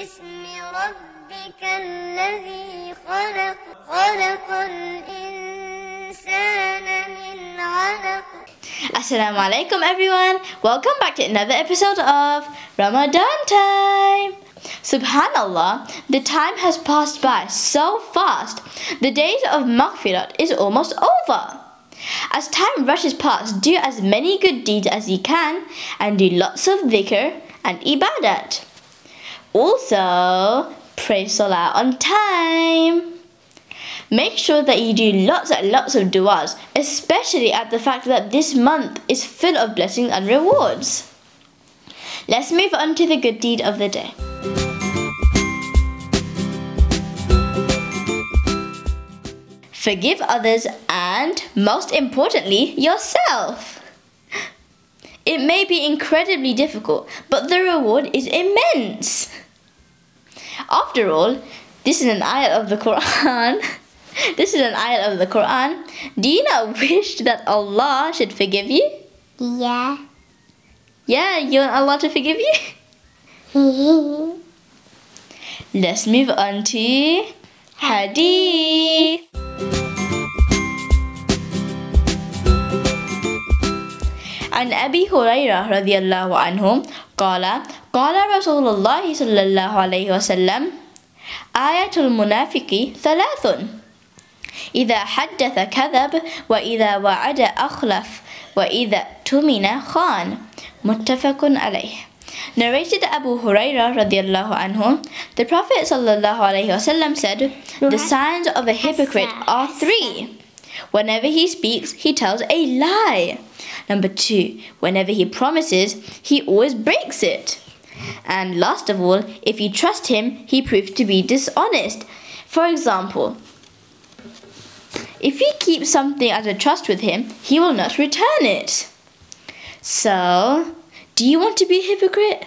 باسم ربك الذي خلق خلق الإنسان من علق Assalamu alaikum everyone. Welcome back to another episode of Ramadan time. Subhanallah, the time has passed by so fast. The days of Maghfirat is almost over. As time rushes past, do as many good deeds as you can and do lots of dhikr and ibadat. Also, pray salah on time. Make sure that you do lots and lots of du'as, especially at the fact that this month is full of blessings and rewards. Let's move on to the good deed of the day. Forgive others and, most importantly, yourself. It may be incredibly difficult, but the reward is immense. After all, this is an ayat of the Quran. This is an ayat of the Quran. Do you not wish that Allah should forgive you? Yeah. Yeah, you want Allah to forgive you? Let's move on to Hadith. عن أبي هريرة رضي الله عنه قال قال رسول الله صلى الله عليه وسلم آية المنافق ثلاث. إذا حدث كذب وإذا وعد أخلف وإذا اؤتمن خان. متفق عليه. Narrated Abu Huraira radiallahu anhu, the Prophet sallallahu alaihi wasallam said, The signs of a hypocrite are three. Whenever he speaks, he tells a lie. Number two, whenever he promises, he always breaks it. And last of all, if you trust him, he proves to be dishonest. For example, if you keep something as a trust with him, he will not return it. So, do you want to be a hypocrite?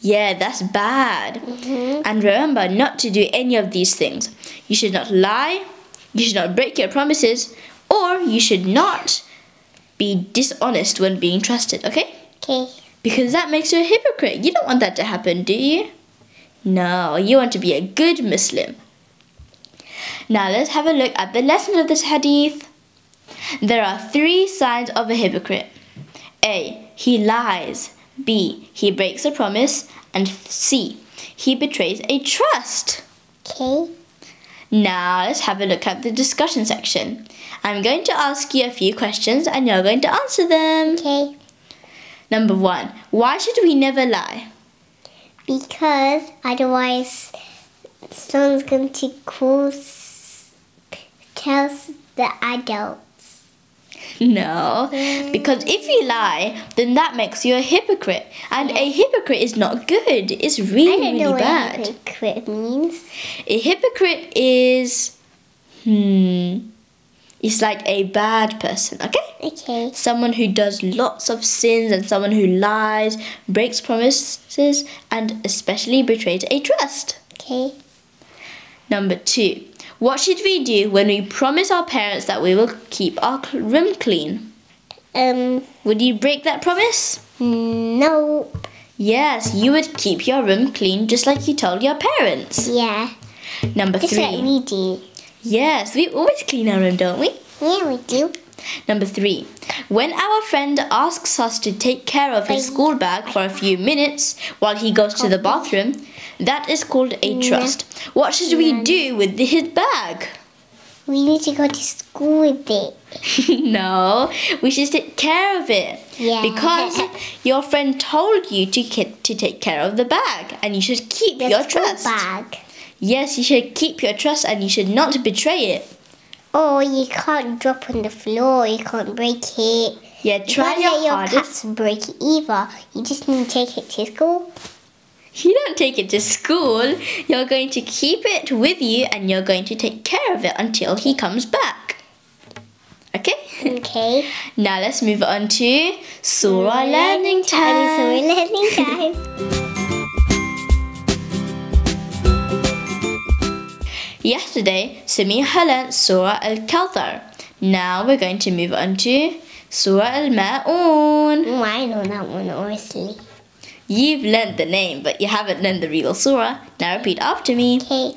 Yeah, that's bad. Mm-hmm. And remember not to do any of these things. You should not lie, you should not break your promises, or you should not be dishonest when being trusted, okay? Okay. Because that makes you a hypocrite. You don't want that to happen, do you? No, you want to be a good Muslim. Now let's have a look at the lesson of this hadith. There are three signs of a hypocrite. A. He lies. B. He breaks a promise. And C. He betrays a trust. Okay. Now let's have a look at the discussion section. I'm going to ask you a few questions and you're going to answer them. Okay. Number one, why should we never lie? Because otherwise, someone's going to call, s- tell the adults. No, because if you lie, then that makes you a hypocrite, and a hypocrite is not good. It's really, really what bad. hypocrite means. A hypocrite is, hmm, it's like a bad person. Okay, Okay. someone who does lots of sins and someone who lies, breaks promises, and especially betrays a trust. Okay. Number two, what should we do when we promise our parents that we will keep our room clean? Um. Would you break that promise? No. Yes, you would keep your room clean just like you told your parents. Yeah. Number three. we do. Yes, we always clean our room, don't we? Yeah, we do. Number three. When our friend asks us to take care of his school bag for a few minutes while he goes to the bathroom, that is called a trust. What should we do with his bag? We need to go to school with it. no, we should take care of it. Yeah. Because your friend told you to, ke- to take care of the bag and you should keep The your trust. bag. Yes, you should keep your trust and you should not betray it. Oh, you can't drop on the floor. You can't break it. Yeah, You try can't your let your cats break it either. You just need to take it to school. You don't take it to school. You're going to keep it with you and you're going to take care of it until he comes back. Okay? Okay. now let's move on to Surah learning time. So learning time. Yesterday, Saminah learnt Surah Al Kawthar. Now we're going to move on to Surah Al Ma'un. Oh, I know that one, honestly. You've learned the name, but you haven't learned the real surah. Now repeat after me. Okay.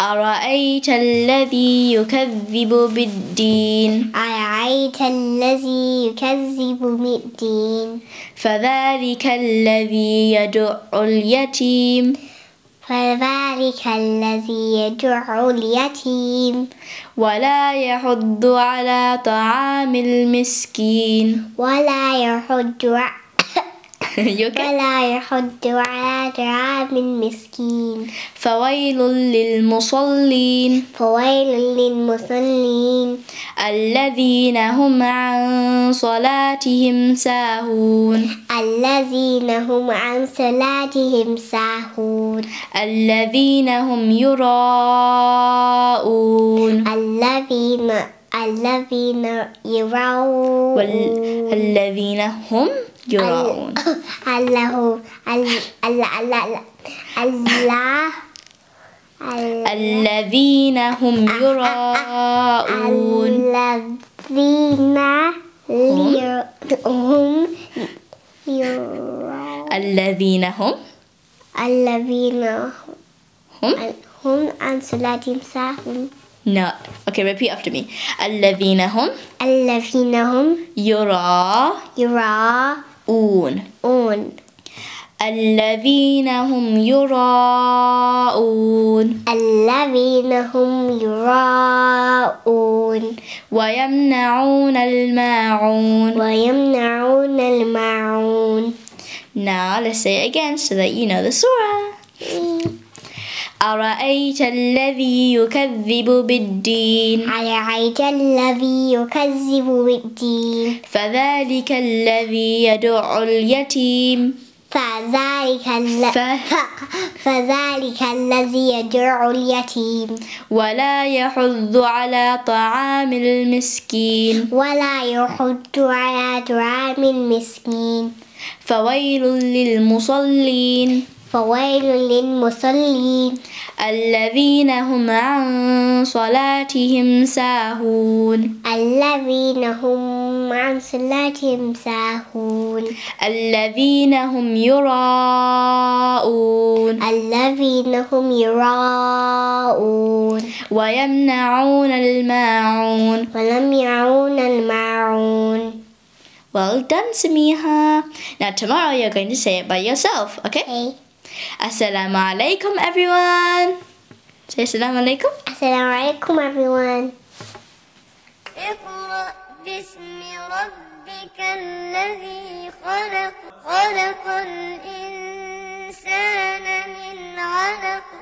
أرأيت الذي يكذب بالدين؟ أرأيت الذي يكذب بالدين؟ فذلك الذي يدع اليتيم. فذلك الذي يدع اليتيم. ولا يحض على طعام المسكين. ولا يحض? ولا يحض على طعام المسكين فويل للمصلين. فويل للمصلين. الذين هم عن صلاتهم ساهون. الذين هم عن صلاتهم ساهون. الذين هم يراءون. الذين الذين يراون والذين هم يراءون الله الله الله الله الذين هم يراءون. الذين هم يراون الذين هم الذين هم هم عن صلاتهم ساهون. No. Okay repeat after me. الذين هم الذين هم يراءون يراءون الذين هم يراءون. الذين هم يراءون. ويمنعون الماعون. ويمنعون الماعون. Now let's say it again so that you know the surah. أرأيت الذي يكذب بالدين؟ أرأيت الذي يكذب بالدين؟ فذلك الذي يدع اليتيم. فذلك ال... ف... فذلك الذي يدع اليتيم. ولا يحض على طعام المسكين. ولا يحض على طعام المسكين. فويل للمصلين. فويل للمصلين. الذين هم عن صلاتهم ساهون. الذين هم عن صلاتهم ساهون. الذين هم يراءون. الذين هم يراءون. ويمنعون الماعون. ولم يعون الماعون. Well done, Samiha. Now tomorrow you're going to say it by yourself, okay? Okay. Assalamu alaikum, everyone. Say assalamu alaikum. Assalamu alaikum everyone. اقرأ باسم ربك الذي خلق خلق الإنسان من علق